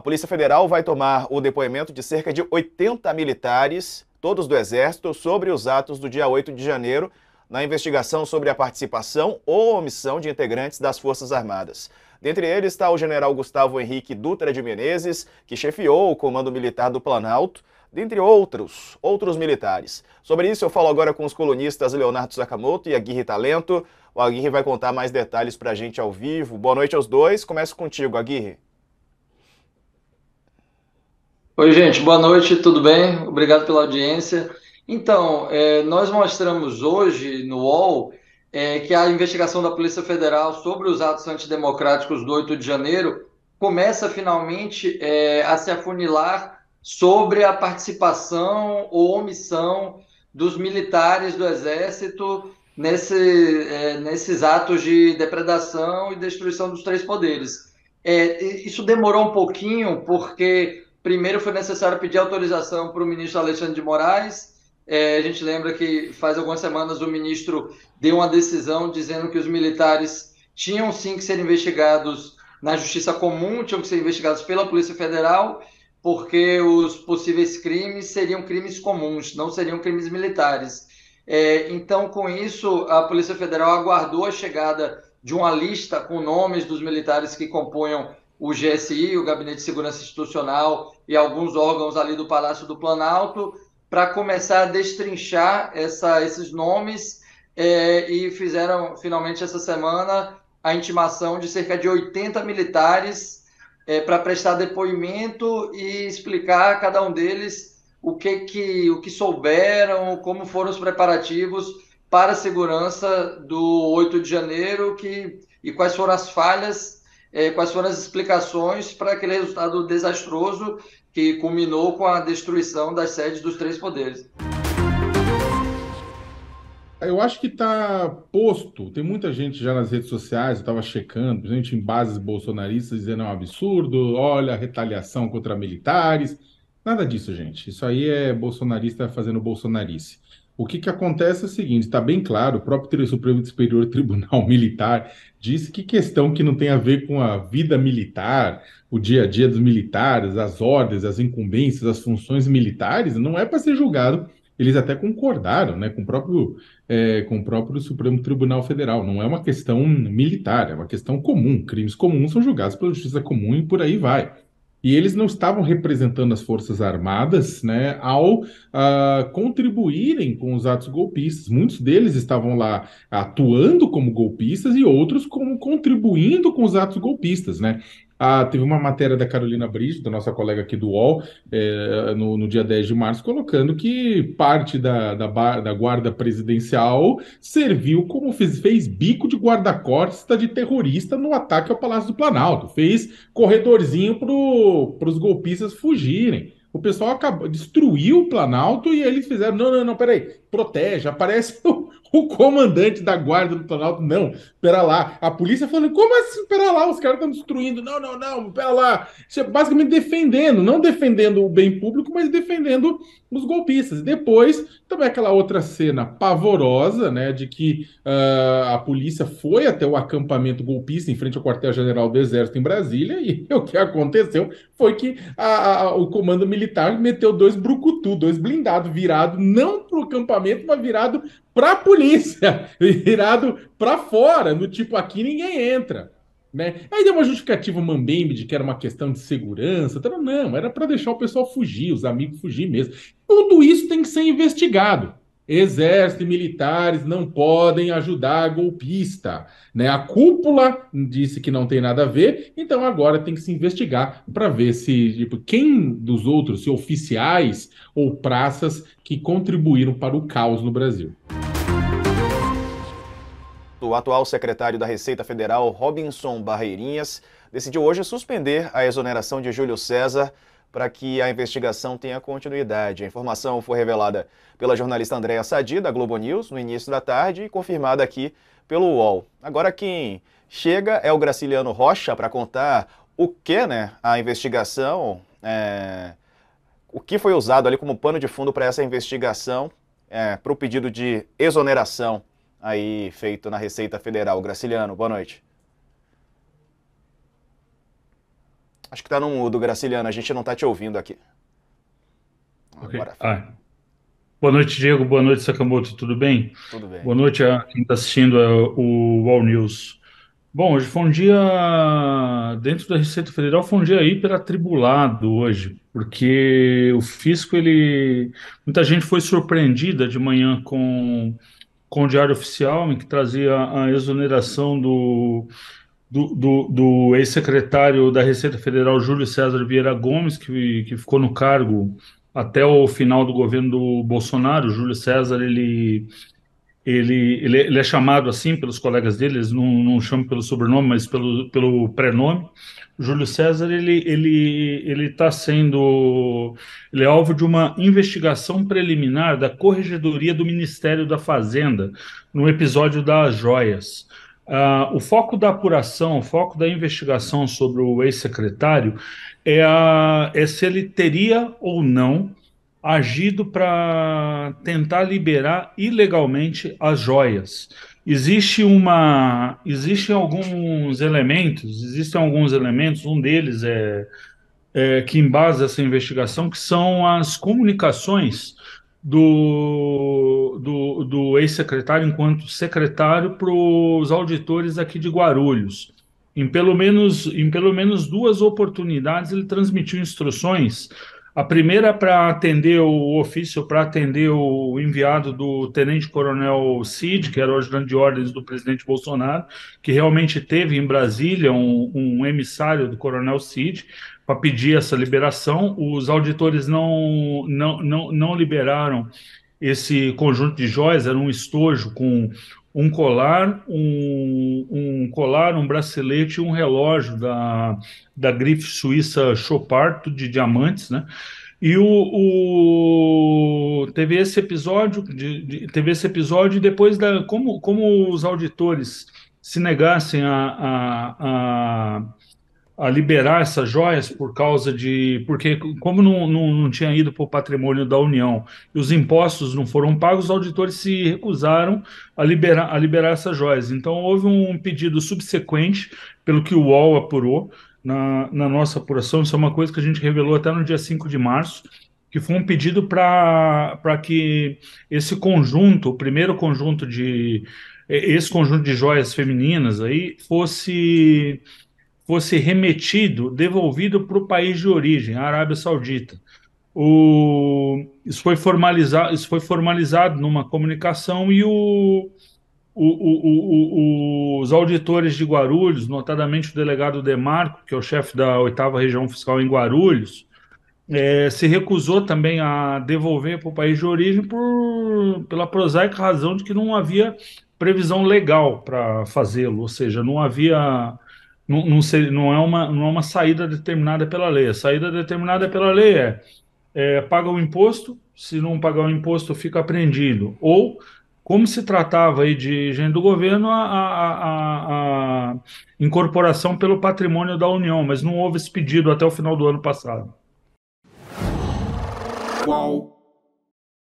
A Polícia Federal vai tomar o depoimento de cerca de 80 militares, todos do Exército, sobre os atos do dia 8 de janeiro, na investigação sobre a participação ou omissão de integrantes das Forças Armadas. Dentre eles está o general Gustavo Henrique Dutra de Menezes, que chefiou o Comando Militar do Planalto, dentre outros, outros militares. Sobre isso eu falo agora com os colunistas Leonardo Sakamoto e Aguirre Talento. O Aguirre vai contar mais detalhes para a gente ao vivo. Boa noite aos dois. Começo contigo, Aguirre. Oi, gente, boa noite, tudo bem? Obrigado pela audiência. Então, é, nós mostramos hoje no UOL é, que a investigação da Polícia Federal sobre os atos antidemocráticos do 8 de janeiro começa finalmente é, a se afunilar sobre a participação ou omissão dos militares do Exército nesse, é, nesses atos de depredação e destruição dos três poderes. É, isso demorou um pouquinho, porque primeiro foi necessário pedir autorização para o ministro Alexandre de Moraes. É, a gente lembra que faz algumas semanas o ministro deu uma decisão dizendo que os militares tinham sim que ser investigados na Justiça Comum, tinham que ser investigados pela Polícia Federal, porque os possíveis crimes seriam crimes comuns, não seriam crimes militares. É, então, com isso, a Polícia Federal aguardou a chegada de uma lista com nomes dos militares que compunham o GSI, o Gabinete de Segurança Institucional e alguns órgãos ali do Palácio do Planalto, para começar a destrinchar essa, esses nomes é, e fizeram finalmente essa semana a intimação de cerca de 80 militares é, para prestar depoimento e explicar a cada um deles o que, que, o que souberam, como foram os preparativos para a segurança do 8 de janeiro que, e quais foram as falhas é, quais foram as explicações para aquele resultado desastroso que culminou com a destruição das sedes dos três poderes. Eu acho que está posto. Tem muita gente já nas redes sociais, eu estava checando, gente em bases bolsonaristas dizendo é um absurdo, olha retaliação contra militares. Nada disso, gente. Isso aí é bolsonarista fazendo bolsonarice. O que, que acontece é o seguinte: está bem claro, o próprio Supremo Superior Tribunal Militar disse que questão que não tem a ver com a vida militar, o dia a dia dos militares, as ordens, as incumbências, as funções militares, não é para ser julgado. Eles até concordaram né, com, o próprio, é, com o próprio Supremo Tribunal Federal. Não é uma questão militar, é uma questão comum. Crimes comuns são julgados pela justiça comum e por aí vai. E eles não estavam representando as Forças Armadas né, ao uh, contribuírem com os atos golpistas. Muitos deles estavam lá atuando como golpistas e outros como contribuindo com os atos golpistas. Né? Ah, teve uma matéria da Carolina Brito, da nossa colega aqui do UOL, é, no, no, dia 10 de março, colocando que parte da, da, da guarda presidencial serviu como fez, fez bico de guarda-costas de terrorista no ataque ao Palácio do Planalto, fez corredorzinho para os golpistas fugirem. O pessoal acabou, destruiu o Planalto e eles fizeram: não, não, não, peraí, protege. Aparece o, o comandante da guarda do Planalto. Não, pera lá. A polícia falando: como assim, pera lá? Os caras estão destruindo. Não, não, não, pera lá. Basicamente defendendo, não defendendo o bem público, mas defendendo os golpistas. Depois, também aquela outra cena pavorosa, né, de que uh, a polícia foi até o acampamento golpista em frente ao quartel-general do Exército em Brasília e o que aconteceu foi que a, a, o comando militar meteu dois brucutu, dois blindados virados não para o acampamento, mas virado para a polícia, virado para fora, no tipo aqui ninguém entra. Né? Aí deu uma justificativa mambembe de que era uma questão de segurança. Não, era para deixar o pessoal fugir, os amigos fugir mesmo. Tudo isso tem que ser investigado. Exército e militares não podem ajudar a golpista. Né? A cúpula disse que não tem nada a ver, então agora tem que se investigar para ver se tipo, quem dos outros, se oficiais ou praças, que contribuíram para o caos no Brasil. O atual secretário da Receita Federal, Robinson Barreirinhas, decidiu hoje suspender a exoneração de Júlio César para que a investigação tenha continuidade. A informação foi revelada pela jornalista Andréa Sadi, da Globo News, no início da tarde e confirmada aqui pelo UOL. Agora quem chega é o Graciliano Rocha para contar o que né, a investigação, é, o que foi usado ali como pano de fundo para essa investigação, é, para o pedido de exoneração aí feito na Receita Federal. Graciliano, boa noite. Acho que está no mudo, Graciliano. A gente não está te ouvindo aqui. Okay. Ah. Boa noite, Diego. Boa noite, Sakamoto. Tudo bem? Tudo bem. Boa noite a quem está assistindo o Wall News. Bom, hoje foi um dia, dentro da Receita Federal, foi um dia hiper atribulado hoje, porque o fisco, ele. Muita gente foi surpreendida de manhã com, com o Diário Oficial, em que trazia a exoneração do, do, do, do ex-secretário da Receita Federal, Júlio César Vieira Gomes, que, que ficou no cargo até o final do governo do Bolsonaro. Júlio César, ele ele, ele, ele, é chamado assim pelos colegas dele, eles não, não chamam pelo sobrenome, mas pelo, pelo prenome. Júlio César, ele ele ele está sendo ele é alvo de uma investigação preliminar da Corregedoria do Ministério da Fazenda no episódio das joias. Uh, o foco da apuração, o foco da investigação sobre o ex-secretário é, é se ele teria ou não agido para tentar liberar ilegalmente as joias. Existe uma, existem alguns elementos, existem alguns elementos, um deles é, é que embasa essa investigação, que são as comunicações do, do, do ex-secretário enquanto secretário para os auditores aqui de Guarulhos. Em pelo, menos, em pelo menos duas oportunidades ele transmitiu instruções a primeira para atender o ofício, para atender o enviado do tenente-coronel Cid, que era o ajudante de ordens do presidente Bolsonaro, que realmente teve em Brasília um, um emissário do coronel Cid para pedir essa liberação. Os auditores não, não, não, não liberaram esse conjunto de joias, era um estojo com um colar, um, um, colar, um bracelete e um relógio da, da grife suíça Chopard, de diamantes, né? E o, o, teve esse episódio, de, de, teve esse episódio e depois da como, como os auditores se negassem a, a, a a liberar essas joias por causa de. Porque, como não, não, não tinha ido para o patrimônio da União e os impostos não foram pagos, os auditores se recusaram a liberar, a liberar essas joias. Então, houve um pedido subsequente, pelo que o UOL apurou na, na nossa apuração. Isso é uma coisa que a gente revelou até no dia 5 de março. Que foi um pedido para que esse conjunto, o primeiro conjunto de. Esse conjunto de joias femininas aí fosse fosse remetido, devolvido para o país de origem, a Arábia Saudita. O, isso, foi formalizado, isso foi formalizado numa comunicação e o, o, os auditores de Guarulhos, notadamente o delegado Demarco, que é o chefe da oitava região fiscal em Guarulhos, é, se recusou também a devolver para o país de origem por, pela prosaica razão de que não havia previsão legal para fazê-lo, ou seja, não havia não, não, ser, não, é uma, não é uma saída determinada pela lei. A saída determinada pela lei é, é paga o imposto, se não pagar o imposto fica apreendido. Ou, como se tratava aí de gente do governo, a, a, a, a incorporação pelo patrimônio da União, mas não houve esse pedido até o final do ano passado. Qual?